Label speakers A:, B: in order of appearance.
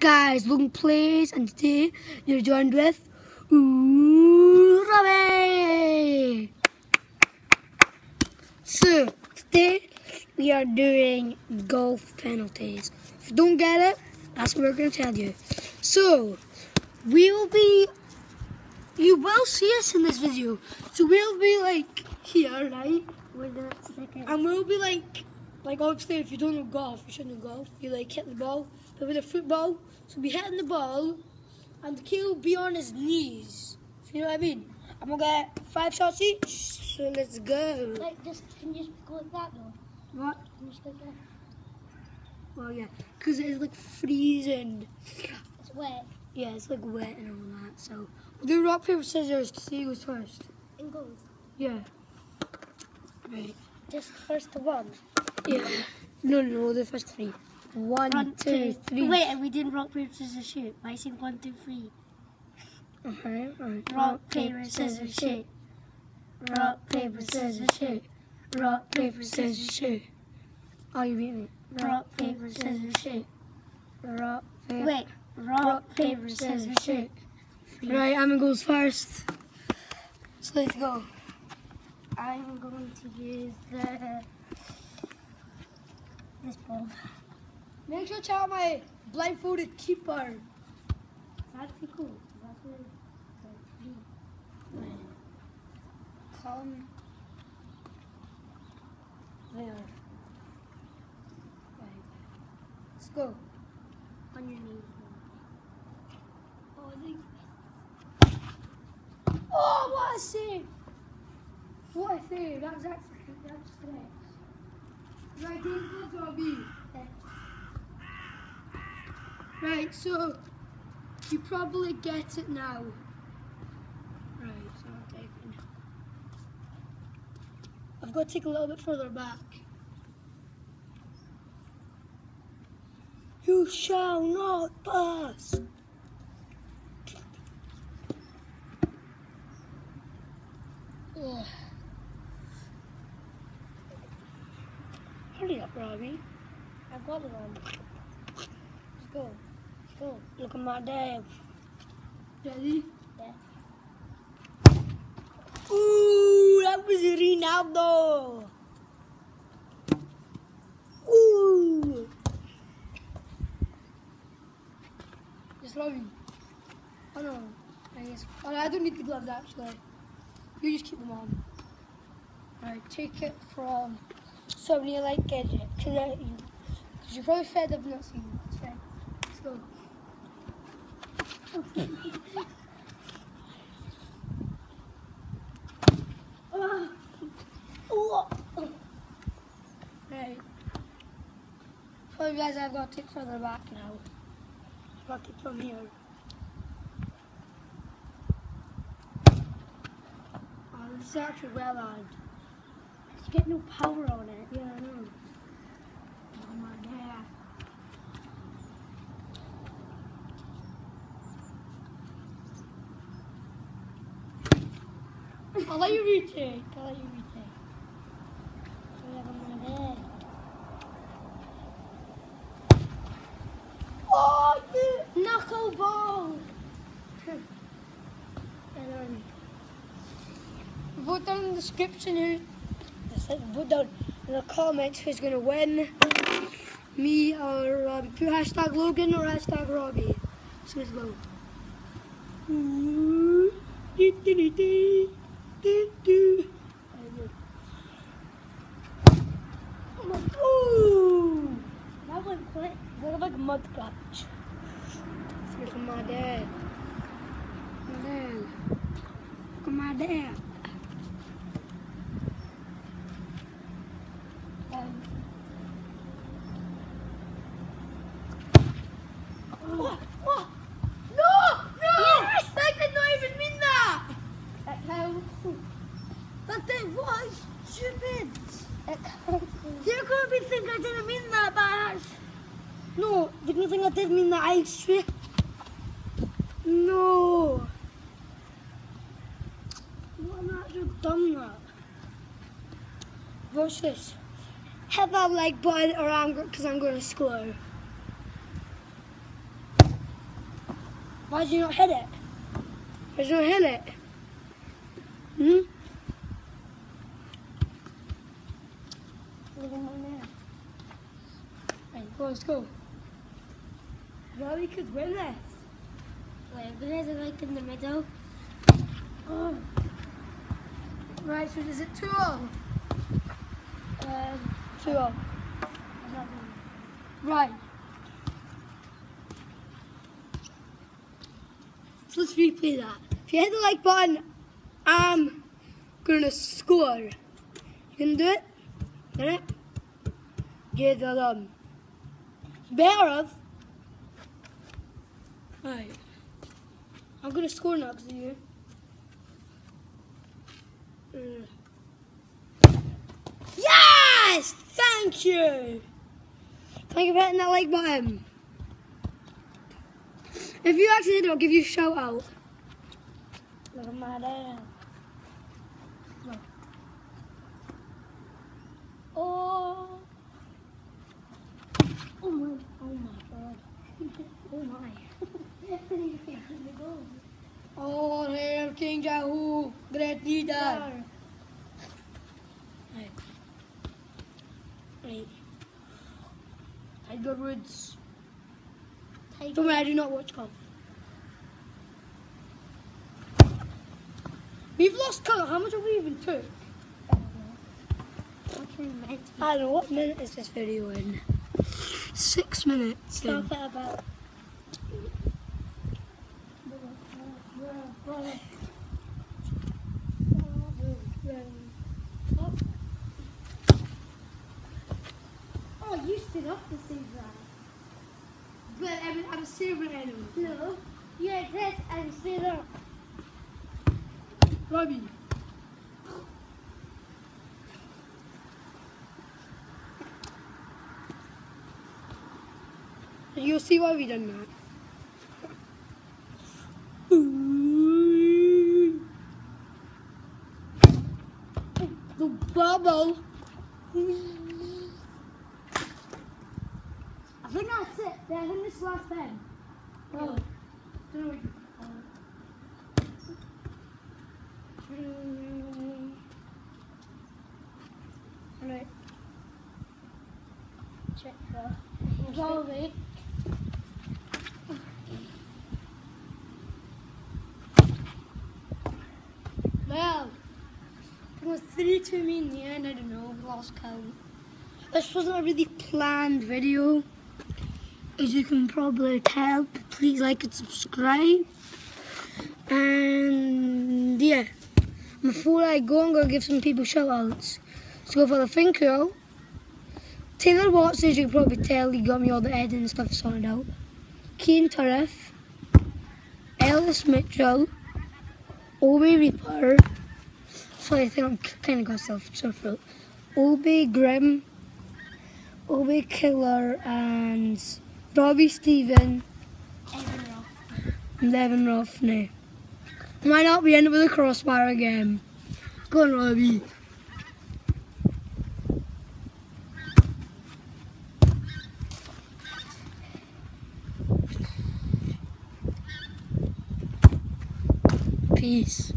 A: Guys, Logan Plays, and today you're joined with Robbie. So, today we are doing golf penalties. If you don't get it, that's what we're going to tell you. So, we will be, you will see us in this video. So, we'll be like here, right?
B: With the sticker.
A: And we'll be like, like obviously if you don't know golf, you shouldn't know golf. You like hit the ball, but with a football, so we'll be hitting the ball, and the kid will be on his knees. If you know what I mean? I'm gonna get five shots each. So let's go.
B: Like, just can you just go like that though?
A: What?
B: Can you just go like that?
A: Well, yeah, because it's like freezing.
B: It's wet
A: Yeah, it's like wet and all that. So we'll do rock paper scissors to see who's first.
B: and goes.
A: Yeah. Right.
B: Just first one.
A: Yeah. No, no, the first three. One, two, three.
B: Wait, and we didn't rock paper scissors shoot. I said one, two, three.
A: Okay.
B: Rock, paper, scissors, shoot. Rock, paper, scissors, shoot.
A: Rock, paper, scissors, shoot. Oh, you beat me.
B: Rock, paper, scissors, shoot.
A: Rock, paper.
B: Wait, rock, paper, scissors, shoot.
A: Right, Emma goes first. So let's go.
B: I'm going to use the this ball.
A: Make sure to check out my blindfolded keeper.
B: That's pretty cool. That's what
A: Come there. Right. Let's go.
B: on your knees.
A: Oh, I think. Oh, what a save! What a save! That was actually that's correct. Right, game goes Robbie. Right, so you probably get it now. Right, so I'm taking. I've got to take a little bit further back. You shall not pass. Ugh. Hurry up, Robbie.
B: I've got it on. Let's go. Go.
A: Look at my dad. Ready?
B: Yeah.
A: Ooh, that was Ronaldo. Ooh. Just Robbie. Oh no. I guess. Oh, I don't need the gloves actually. You just keep them on. Alright, take it from somebody like get it. Cause, uh, you, cause you're probably fed up not seeing it. It's fine. Let's go. Probably guys I've got take further back now. I've got it from here. Oh, this is actually well hard.
B: Get no power on it.
A: Yeah, I know. Oh my god. I'll let you retake. I'll let you retake.
B: So we have on there.
A: Oh, the knuckleball! and um, vote down in the description who, vote down in the comments who's gonna win. Me or Robbie. Put hashtag Logan or hashtag Robbie. So let's go. Ooh, dee, Ooh!
B: That.
A: Look like mud. Look at my dad. My dad. Look at my dad. Um, what? What? No! No! That did not even mean that!
B: That counts.
A: That did what? Stupid!
B: That counts.
A: You're gonna be thinking I didn't mean that, but I act- They're think I did mean that I straight. No. What am I actually done that? Watch this. Hit that like button or I'm because I'm gonna score. Why did you not hit it? Why did you not hit it? Hmm?
B: Look at my man.
A: Right, go, let's go. Robbie could win this.
B: Wait, but there's a like in the middle.
A: Oh. Right, so is it two all? Um, two all. Right. So let's replay that. If you hit the like button, I'm gonna score. You can do it? Get it? Get the um. Better of. Right. I'm gonna score now because you. Mm. Yes! Thank you! Thank you for hitting that like button. If you actually it, I'll give you a shout out.
B: Look at my dad. Oh. Oh my, oh my god. Oh my.
A: Oh, hail King Jahu, great leader. Right. Right. Tiger Woods. Don't worry, I do not watch golf. We've lost colour. How much have we even took?
B: What's your meant
A: I don't know. What minute is this video in? Six minutes. in.
B: Stop it about. Oh, you stood up to see that.
A: But I'm, I'm it anyway.
B: No, you had this and stood up.
A: Robbie. You'll see why we done that. The bubble.
B: I think that's it. I think this last pen.
A: Oh. Don't know. Alright.
B: Check that. Probably.
A: Well, it was 3 to me in the end. I don't know. Lost count. This wasn't a really planned video. As you can probably tell, please like and subscribe. And yeah, before I go, I'm to give some people shout outs. So for the Finko. Taylor Watts, as you can probably tell, he got me all the editing and stuff sorted out. Keen Turriff. Ellis Mitchell. Obi Reaper. Sorry, I think I'm kind of got self sore throat. Obi Grim. Obi Killer and Robbie Stephen. Levin Ruffney. Might not be ending with a crossbar again. Go on, Robbie. Peace.